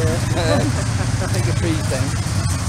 Yeah. I think a tree's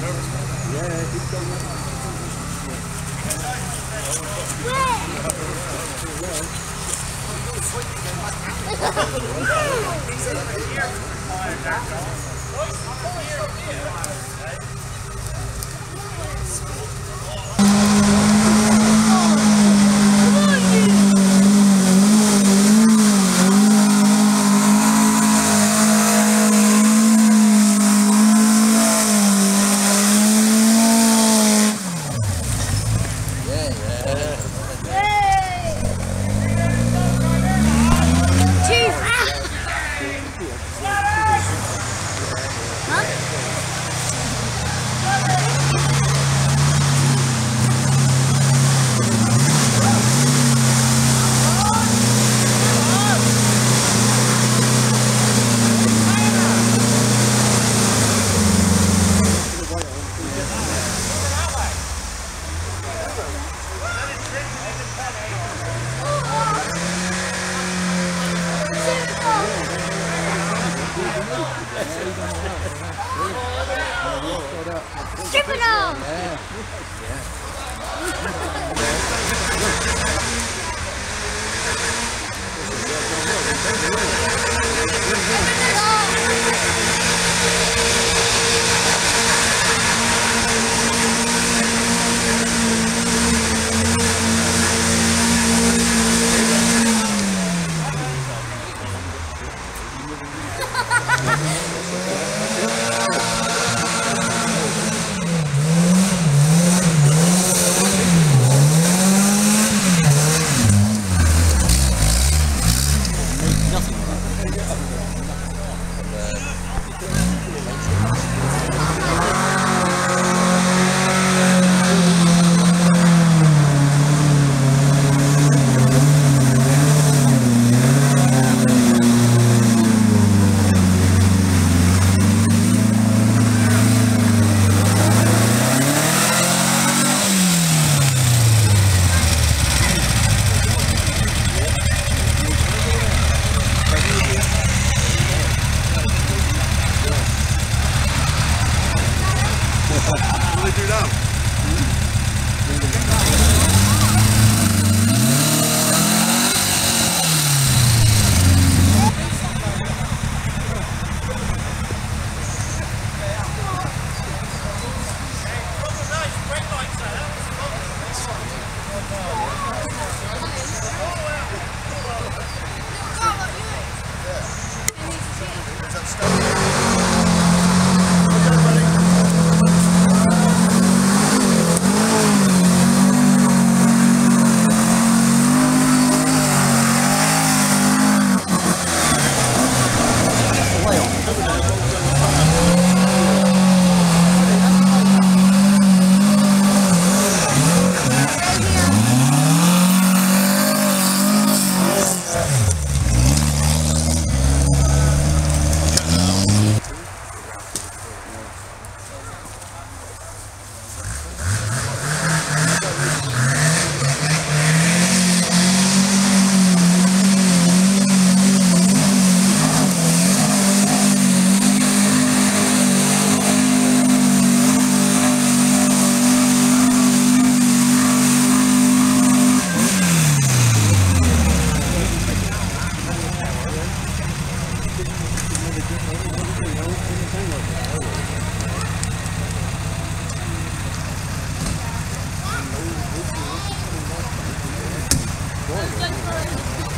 nervous Yeah, keep going. Where? He's in here. Negro! É. down. going.